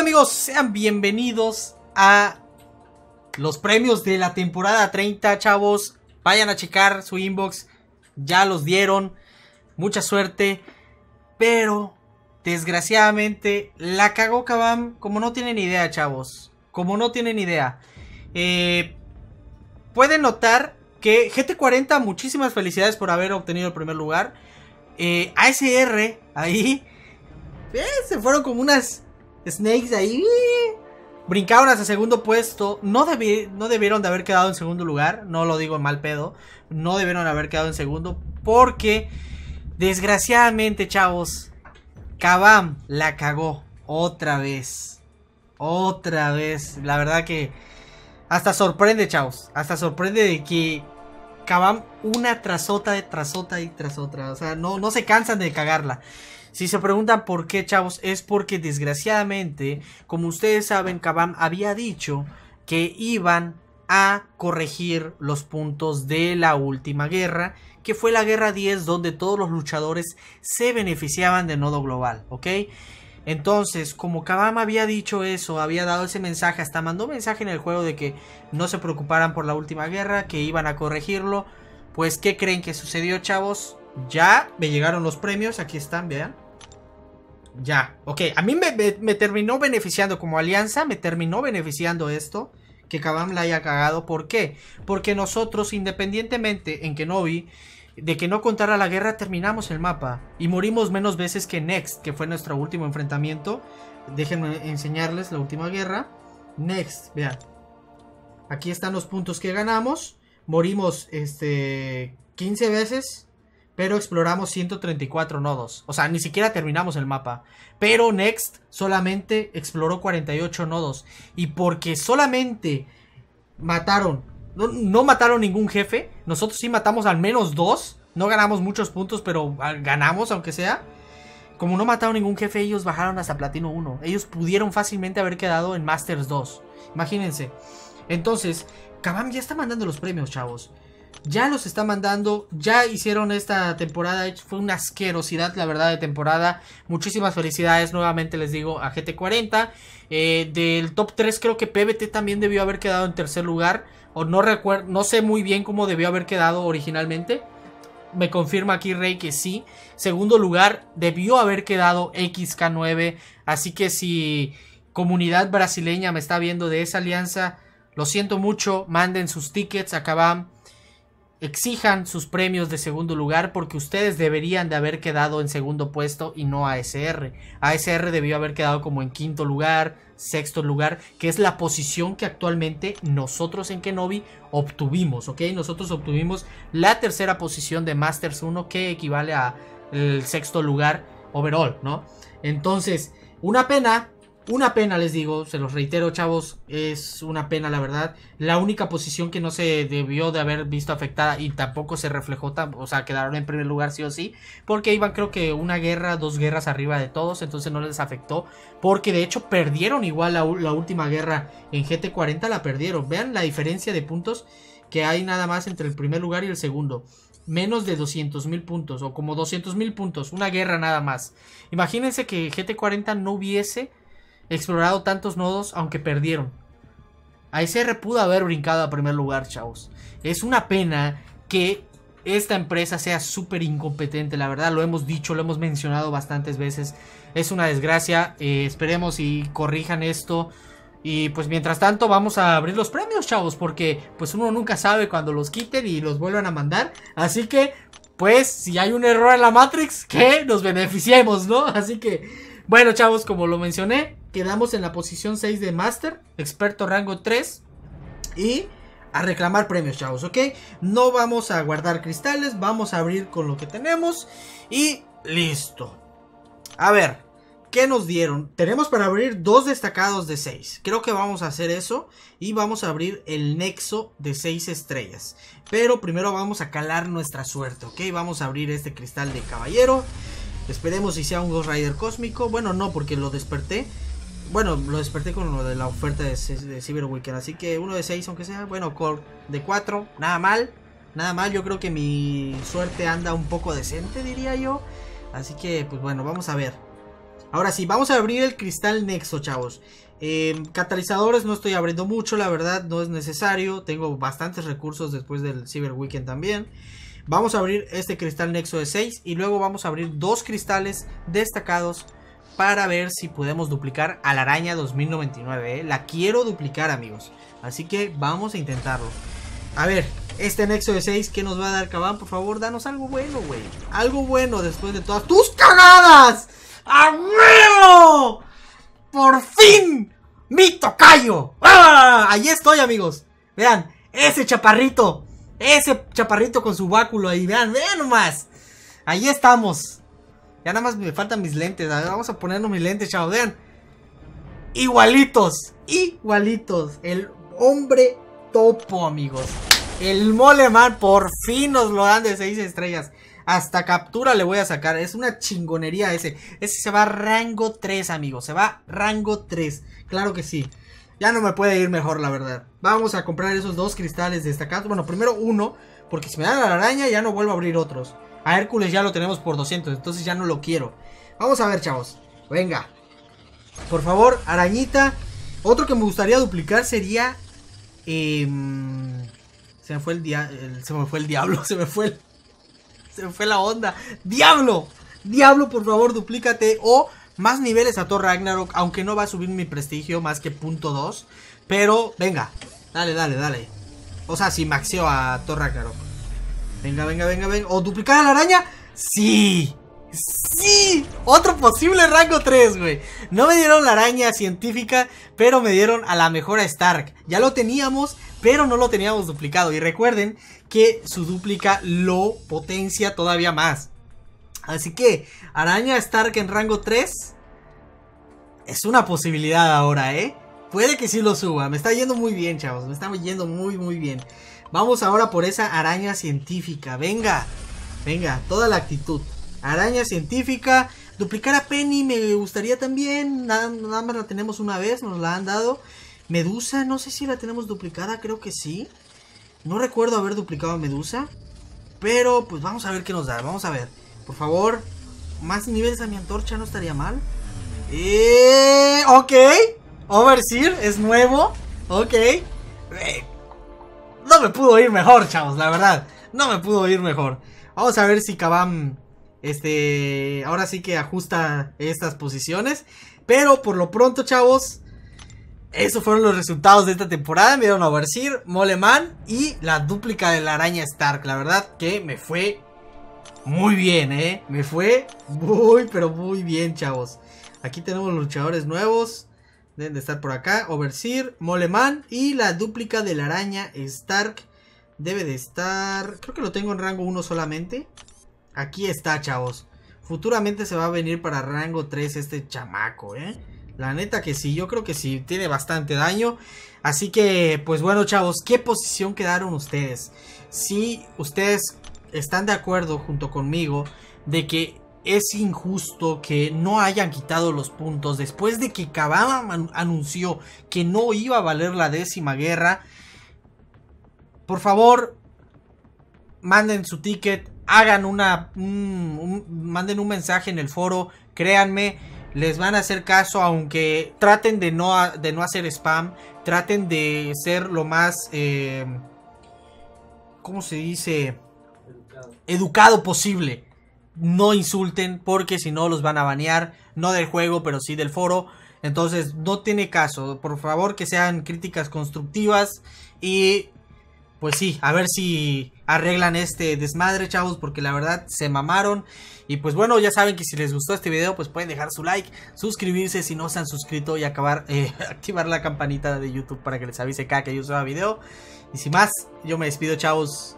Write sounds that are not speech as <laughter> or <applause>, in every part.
Amigos, sean bienvenidos a los premios de la temporada 30, chavos. Vayan a checar su inbox, ya los dieron. Mucha suerte, pero desgraciadamente la cagó Kabam como no tienen idea, chavos. Como no tienen idea. Eh, pueden notar que GT40, muchísimas felicidades por haber obtenido el primer lugar. Eh, ASR, ahí. Eh, se fueron como unas Snakes ahí. Brincaron hasta segundo puesto. No, no debieron de haber quedado en segundo lugar. No lo digo en mal pedo. No debieron de haber quedado en segundo. Porque, desgraciadamente, chavos, Kabam la cagó otra vez. Otra vez. La verdad que hasta sorprende, chavos. Hasta sorprende de que Kabam una tras otra, tras otra y tras otra. O sea, no, no se cansan de cagarla. Si se preguntan por qué, chavos, es porque desgraciadamente, como ustedes saben, Kabam había dicho que iban a corregir los puntos de la última guerra, que fue la guerra 10 donde todos los luchadores se beneficiaban de nodo global, ¿ok? Entonces, como Kabam había dicho eso, había dado ese mensaje, hasta mandó mensaje en el juego de que no se preocuparan por la última guerra, que iban a corregirlo, pues ¿qué creen que sucedió, chavos? Ya me llegaron los premios, aquí están, vean. Ya, ok, a mí me, terminó beneficiando como alianza, me terminó beneficiando esto, que Kabam la haya cagado. ¿Por qué? Porque nosotros, independientemente en Kenobi, de que no contara la guerra, terminamos el mapa. Y morimos menos veces que Next, que fue nuestro último enfrentamiento. Déjenme enseñarles la última guerra. Next, vean. Aquí están los puntos que ganamos. Morimos este 15 veces pero exploramos 134 nodos. O sea, ni siquiera terminamos el mapa. Pero Next solamente exploró 48 nodos. Y porque solamente mataron, no, mataron ningún jefe, nosotros sí matamos al menos dos. No ganamos muchos puntos, pero ganamos aunque sea. Como no mataron ningún jefe, ellos bajaron hasta Platino 1. Ellos pudieron fácilmente haber quedado en Masters 2. Imagínense. Entonces, Kabam ya está mandando los premios, chavos. Ya los está mandando, ya hicieron esta temporada, fue una asquerosidad la verdad de temporada. Muchísimas felicidades nuevamente les digo a GT40. Eh, del top 3 creo que PBT también debió haber quedado en tercer lugar. O no recuerdo, no sé muy bien cómo debió haber quedado originalmente. Me confirma aquí Rey que sí. Segundo lugar debió haber quedado XK9. Así que si comunidad brasileña me está viendo de esa alianza, lo siento mucho. Manden sus tickets a Kabam exijan sus premios de segundo lugar porque ustedes deberían de haber quedado en segundo puesto y no ASR. ASR debió haber quedado como en quinto lugar, sexto lugar, que es la posición que actualmente nosotros en Kenobi obtuvimos, ¿ok? Nosotros obtuvimos la tercera posición de Masters 1 que equivale a el sexto lugar overall, ¿no? Entonces, una pena una pena, les digo, se los reitero, chavos, es una pena, la verdad. La única posición que no se debió de haber visto afectada y tampoco se reflejó, o sea, quedaron en primer lugar sí o sí, porque iban creo que una guerra, dos guerras arriba de todos, entonces no les afectó, porque de hecho perdieron igual la, última guerra en GT40, la perdieron. Vean la diferencia de puntos que hay nada más entre el primer lugar y el segundo menos de 200 mil puntos o como 200 mil puntos, una guerra nada más. Imagínense que GT40 no hubiese explorado tantos nodos, aunque perdieron. ASR pudo haber brincado a primer lugar, chavos. Es una pena que esta empresa sea súper incompetente, la verdad, lo hemos dicho, lo hemos mencionado bastantes veces. Es una desgracia, eh, esperemos y corrijan esto. Y pues mientras tanto vamos a abrir los premios, chavos, porque pues uno nunca sabe cuando los quiten y los vuelvan a mandar. Así que, pues, si hay un error en la Matrix, que nos beneficiemos, ¿no? Así que, bueno, chavos, como lo mencioné, quedamos en la posición 6 de Master, experto rango 3. Y a reclamar premios, chavos, ¿ok? No vamos a guardar cristales, vamos a abrir con lo que tenemos. Y listo. A ver, ¿qué nos dieron? Tenemos para abrir dos destacados de 6. Creo que vamos a hacer eso. Y vamos a abrir el nexo de 6 estrellas. Pero primero vamos a calar nuestra suerte, ¿ok? Vamos a abrir este cristal de caballero. Esperemos si sea un Ghost Rider cósmico. Bueno, no, porque lo desperté. Bueno, lo desperté con lo de la oferta de, Cyber Weekend. Así que uno de 6, aunque sea. Bueno, de 4, nada mal. Nada mal, yo creo que mi suerte anda un poco decente, diría yo. Así que, pues bueno, vamos a ver. Ahora sí, vamos a abrir el cristal Nexo, chavos. Eh, catalizadores no estoy abriendo mucho, la verdad, no es necesario. Tengo bastantes recursos después del Cyber Weekend también. Vamos a abrir este cristal Nexo de 6 y luego vamos a abrir dos cristales destacados para ver si podemos duplicar a la araña 2099. ¿eh? La quiero duplicar, amigos. Así que vamos a intentarlo. A ver, este Nexo de 6, ¿qué nos va a dar Cabán? Por favor, danos algo bueno, güey. Algo bueno después de todas tus cagadas. ¡A huevo! ¡Por fin! ¡Mi tocayo! ¡Ah! Ahí estoy, amigos. Vean, ese chaparrito. Ese chaparrito con su báculo ahí. Vean, vean nomás. Ahí estamos. Ya nada más me faltan mis lentes. vamos a ponernos mis lentes, chavos. Vean. Igualitos. Igualitos. El hombre topo, amigos. El Moleman por fin nos lo dan de 6 estrellas. Hasta captura le voy a sacar. Es una chingonería ese. Ese se va a rango 3, amigos. Se va rango 3. Claro que sí. Ya no me puede ir mejor, la verdad. Vamos a comprar esos dos cristales destacados. Bueno, primero uno. Porque si me dan la araña ya no vuelvo a abrir otros. A Hércules ya lo tenemos por 200. Entonces ya no lo quiero. Vamos a ver, chavos. Venga. Por favor, arañita. Otro que me gustaría duplicar sería... Em, se me fue el, el, Se me fue el diablo. <laughs> Se me fue el... Se me fue la onda. ¡Diablo! Diablo, por favor, duplícate. O más niveles a Thor Ragnarok. Aunque no va a subir mi prestigio más que punto 2. Pero, venga. Dale, dale, dale. O sea, si maxeo a Thor Ragnarok. Venga, venga, venga, venga. ¿O duplicar a la araña? ¡Sí! ¡Sí! Otro posible rango 3, güey. No me dieron la araña científica, pero me dieron a la mejora Stark. Ya lo teníamos, pero no lo teníamos duplicado. Y recuerden que su duplica lo potencia todavía más. Así que, araña Stark en rango 3 es una posibilidad ahora, ¿eh? Puede que sí lo suba. Me está yendo muy bien, chavos. Me está yendo muy, muy bien. Vamos ahora por esa araña científica. Venga, venga, toda la actitud. Araña científica. Duplicar a Penny me gustaría también. Nada, más la tenemos una vez, nos la han dado. Medusa, no sé si la tenemos duplicada, creo que sí. No recuerdo haber duplicado a Medusa. Pero pues vamos a ver qué nos da, vamos a ver. Por favor, más niveles a mi antorcha no estaría mal. Eh, ok. Overseer es nuevo. Ok. Eh, no me pudo ir mejor, chavos, la verdad. No me pudo ir mejor. Vamos a ver si Kabam este, ahora sí que ajusta estas posiciones. Pero por lo pronto, chavos, esos fueron los resultados de esta temporada. Me dieron a Overseer, Moleman y la dúplica de la araña Stark. La verdad que me fue muy bien, ¿eh? Me fue muy, pero muy bien, chavos. Aquí tenemos luchadores nuevos. Deben de estar por acá. Overseer, Moleman y la dúplica de la araña Stark. Debe de estar... Creo que lo tengo en rango 1 solamente. Aquí está, chavos. Futuramente se va a venir para rango 3 este chamaco, ¿eh? La neta que sí, yo creo que sí, tiene bastante daño. Así que, pues bueno, chavos, ¿qué posición quedaron ustedes? Si ustedes están de acuerdo junto conmigo de que es injusto que no hayan quitado los puntos después de que Kabama anunció que no iba a valer la décima guerra. Por favor, manden su ticket hagan una, manden un mensaje en el foro, créanme, les van a hacer caso, aunque traten de no, de no hacer spam, traten de ser lo más, eh, ¿cómo se dice? Educado. Educado posible. No insulten porque si no los van a banear, no del juego, pero sí del foro. Entonces no tiene caso, por favor que sean críticas constructivas y pues sí, a ver si arreglan este desmadre, chavos, porque la verdad se mamaron. Y pues bueno, ya saben que si les gustó este video, pues pueden dejar su like, suscribirse si no se han suscrito y acabar, <laughs> eh, activar la campanita de YouTube para que les avise cada que yo suba video. Y sin más, yo me despido, chavos.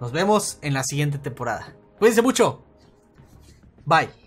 Nos vemos en la siguiente temporada. Cuídense mucho. Bye.